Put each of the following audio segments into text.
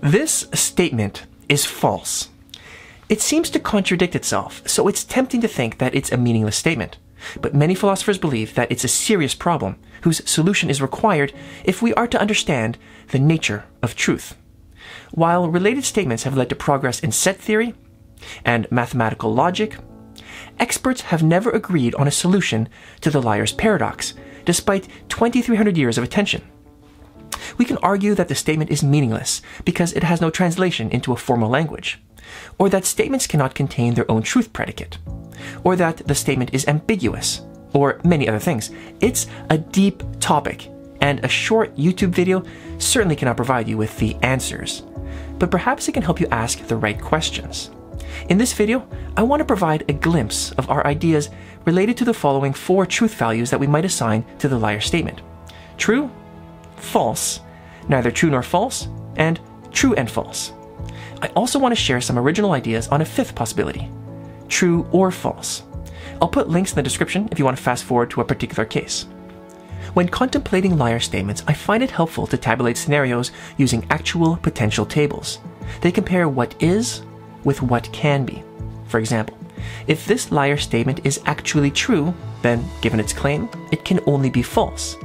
This statement is false. It seems to contradict itself, so it's tempting to think that it's a meaningless statement. But many philosophers believe that it's a serious problem whose solution is required if we are to understand the nature of truth. While related statements have led to progress in set theory and mathematical logic, experts have never agreed on a solution to the liar's paradox, despite 2,300 years of attention. We can argue that the statement is meaningless because it has no translation into a formal language, or that statements cannot contain their own truth predicate, or that the statement is ambiguous, or many other things. It's a deep topic, and a short YouTube video certainly cannot provide you with the answers. But perhaps it can help you ask the right questions. In this video, I want to provide a glimpse of our ideas related to the following four truth values that we might assign to the liar statement true, false, neither true nor false, and true and false. I also want to share some original ideas on a fifth possibility true or false. I'll put links in the description if you want to fast forward to a particular case. When contemplating liar statements, I find it helpful to tabulate scenarios using actual potential tables. They compare what is with what can be. For example, if this liar statement is actually true, then given its claim, it can only be false.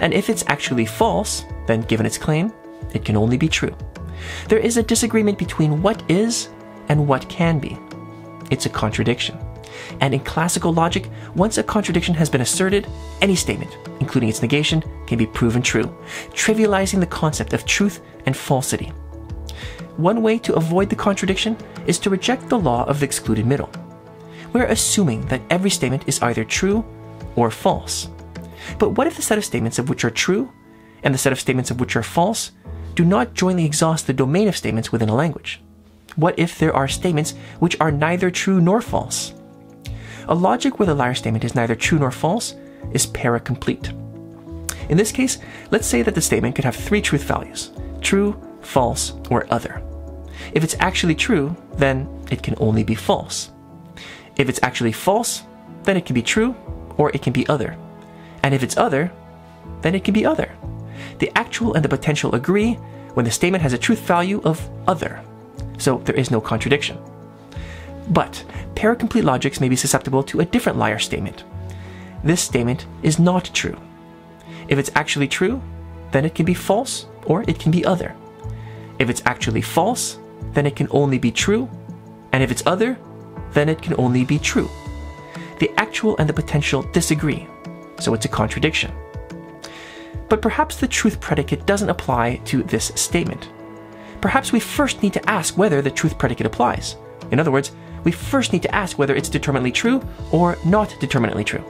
And if it's actually false, then given its claim, it can only be true. There is a disagreement between what is and what can be. It's a contradiction. And in classical logic, once a contradiction has been asserted, any statement, including its negation, can be proven true, trivializing the concept of truth and falsity. One way to avoid the contradiction is to reject the law of the excluded middle. We're assuming that every statement is either true or false. But what if the set of statements of which are true and the set of statements of which are false do not jointly exhaust the domain of statements within a language? What if there are statements which are neither true nor false? A logic where the liar statement is neither true nor false is paracomplete. In this case, let's say that the statement could have three truth values true, false, or other. If it's actually true, then it can only be false. If it's actually false, then it can be true or it can be other. And if it's other, then it can be other. The actual and the potential agree when the statement has a truth value of other. So there is no contradiction. But paracomplete logics may be susceptible to a different liar statement. This statement is not true. If it's actually true, then it can be false or it can be other. If it's actually false, then it can only be true. And if it's other, then it can only be true. The actual and the potential disagree, so it's a contradiction. But perhaps the truth predicate doesn't apply to this statement. Perhaps we first need to ask whether the truth predicate applies. In other words, we first need to ask whether it's determinately true or not determinately true.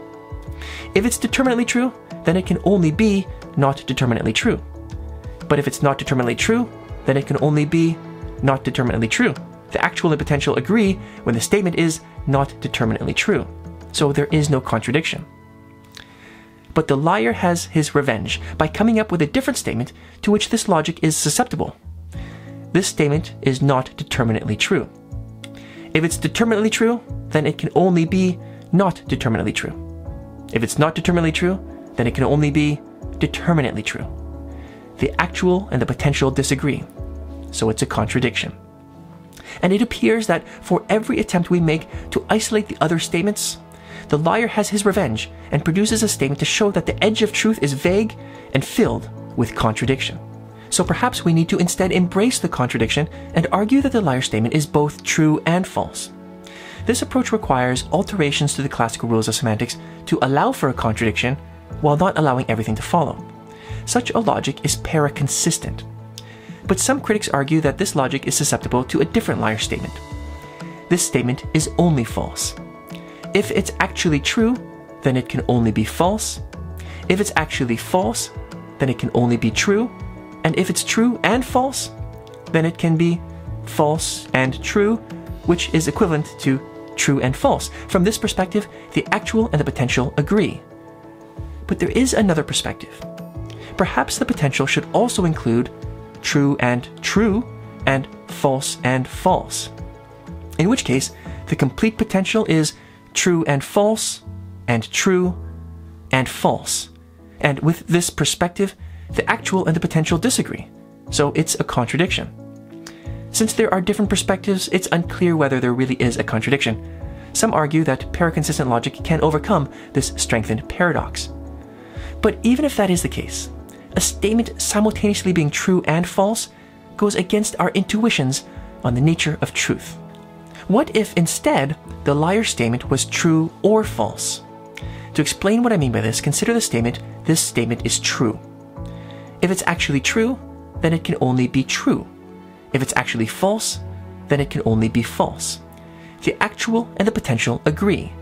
If it's determinately true, then it can only be not determinately true. But if it's not determinately true, then it can only be not determinately true. The actual and potential agree when the statement is not determinately true. So there is no contradiction. But the liar has his revenge by coming up with a different statement to which this logic is susceptible. This statement is not determinately true. If it's determinately true, then it can only be not determinately true. If it's not determinately true, then it can only be determinately true. The actual and the potential disagree, so it's a contradiction. And it appears that for every attempt we make to isolate the other statements, the liar has his revenge and produces a statement to show that the edge of truth is vague and filled with contradiction. So perhaps we need to instead embrace the contradiction and argue that the liar statement is both true and false. This approach requires alterations to the classical rules of semantics to allow for a contradiction while not allowing everything to follow. Such a logic is paraconsistent. But some critics argue that this logic is susceptible to a different liar statement. This statement is only false. If it's actually true, then it can only be false. If it's actually false, then it can only be true. And if it's true and false, then it can be false and true, which is equivalent to true and false. From this perspective, the actual and the potential agree. But there is another perspective. Perhaps the potential should also include true and true and false and false. In which case, the complete potential is true and false and true and false. And with this perspective, the actual and the potential disagree. So it's a contradiction. Since there are different perspectives, it's unclear whether there really is a contradiction. Some argue that paraconsistent logic can overcome this strengthened paradox. But even if that is the case, a statement simultaneously being true and false goes against our intuitions on the nature of truth. What if instead the liar statement was true or false? To explain what I mean by this, consider the statement this statement is true. If it's actually true, then it can only be true. If it's actually false, then it can only be false. The actual and the potential agree,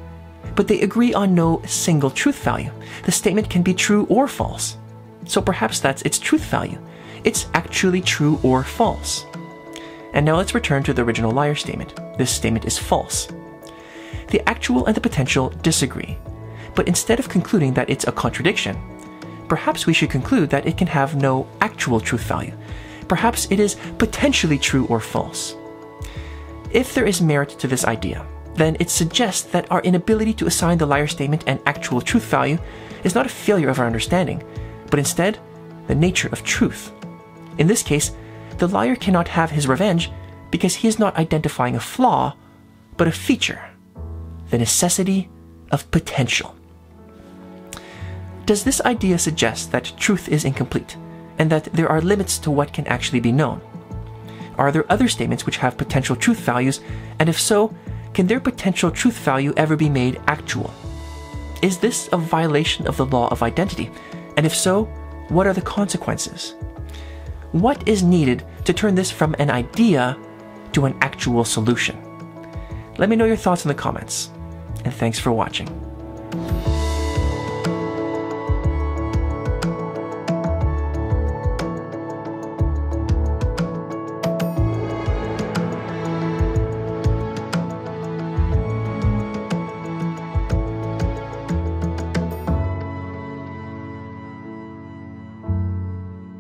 but they agree on no single truth value. The statement can be true or false. So perhaps that's its truth value. It's actually true or false. And now let's return to the original liar statement. This statement is false. The actual and the potential disagree, but instead of concluding that it's a contradiction, perhaps we should conclude that it can have no actual truth value. Perhaps it is potentially true or false. If there is merit to this idea, then it suggests that our inability to assign the liar statement an actual truth value is not a failure of our understanding, but instead the nature of truth. In this case, the liar cannot have his revenge because he is not identifying a flaw, but a feature the necessity of potential. Does this idea suggest that truth is incomplete and that there are limits to what can actually be known? Are there other statements which have potential truth values, and if so, can their potential truth value ever be made actual? Is this a violation of the law of identity? And if so, what are the consequences? What is needed to turn this from an idea to an actual solution? Let me know your thoughts in the comments, and thanks for watching.